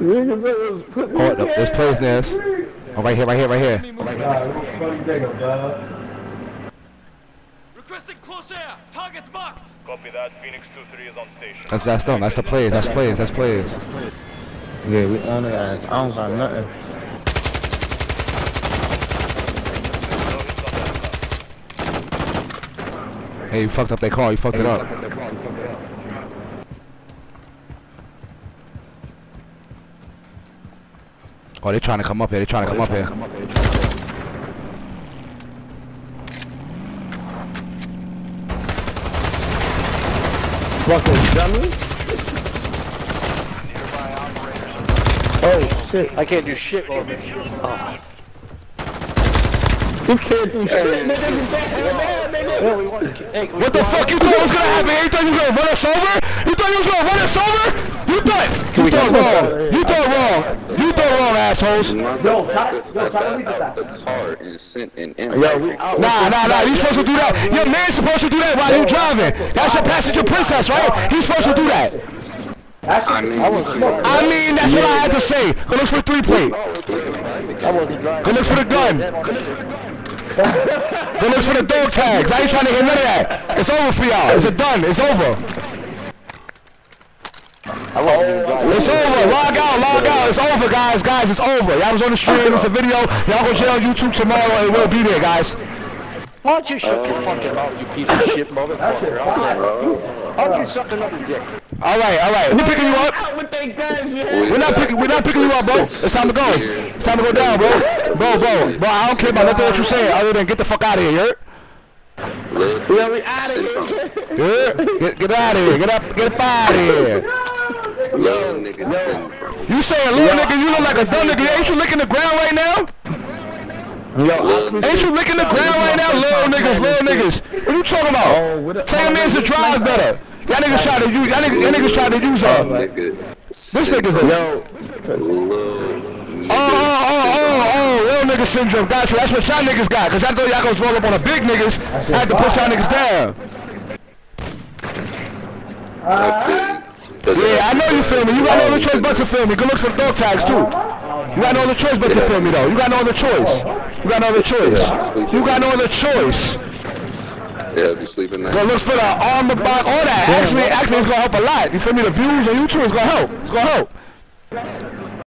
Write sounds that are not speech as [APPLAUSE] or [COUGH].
Niggas was putting Oh, no, there's plays near us. Oh, right here, right here, right here. Enemy moving. Requesting close air. Target marked. Copy that. Phoenix 2-3 is on station. That's that's them. That's the plays. That's plays. That's plays. Yeah, we on the ass. I don't got nothing. Hey, you fucked up that car. You fucked it up. Oh, they're trying to come up here. They're trying to come up here. Fucking dummy. Oh shit. I can't do shit while I'm here. Oh. Oh. You can't do shit. Nigga, you can't Yeah, we want to. Hey, What the fuck you thought was gonna happen? You thought you was gonna run us over? You thought you was gonna run us over? You thought you thought wrong. You thought wrong. You thought wrong, assholes. Yo, try, yo, try to leave that. The car and sent an Yo, we out. Nah, nah, nah. You supposed to do that. Your man's supposed to do that while you driving. That's your passenger princess, right? He's supposed to do that. I mean, I mean, that's what I had to say. Go look for the three plate. I. Go look for the gun. [LAUGHS] Go look for the dog tags. I ain't trying to hear none of that. It's over for y'all. It's a done. It's over. I wasn't even driving. It's over. Log out. Log out. It's over, guys. Guys, it's over. Y'all was on the stream. It's a video. Y'all go check on YouTube tomorrow, and we'll be there, guys. Why don't you shut your fucking mouth, you piece of shit motherfucker? Why don't you suck another dick? All right, all right. Who picking you up? Out with they guns, man. We're not picking. We're not picking you up, bro. It's time to go. It's time to go down, bro. Bro, bro, bro. I don't care about nothing what you say other than get the fuck out of here. You? Yeah, we out of here. You? Get, get out of here. Get up. Get up out of here. Little niggas. You saying little nigga? You look like a dumb nigga. Ain't you licking the ground right now? Yo, Ain't you licking the ground right now? Little niggas, little niggas. What you talking about? What Tell your man to drive better. Y'all niggas try to use. Y'all niggas, y'all niggas try to use uh. Nigga. This nigga's a. yo, Oh, oh, oh, oh, oh, little nigga syndrome. Got you. That's what y'all niggas got. Cause I thought y'all gonna roll up on the big niggas. I had to put y'all niggas down. I feel you. Cause Yeah, I know you feel me. You got no other choice but to feel me. Go look for dog tags too. You got no other choice but to feel me though. You got no other choice. You got no other choice. You got no other choice. Yeah, be sleeping Go now. look for the armor box, all that. Actually, actually, it's gonna help a lot. You feel me? The views on YouTube is gonna help. It's gonna help.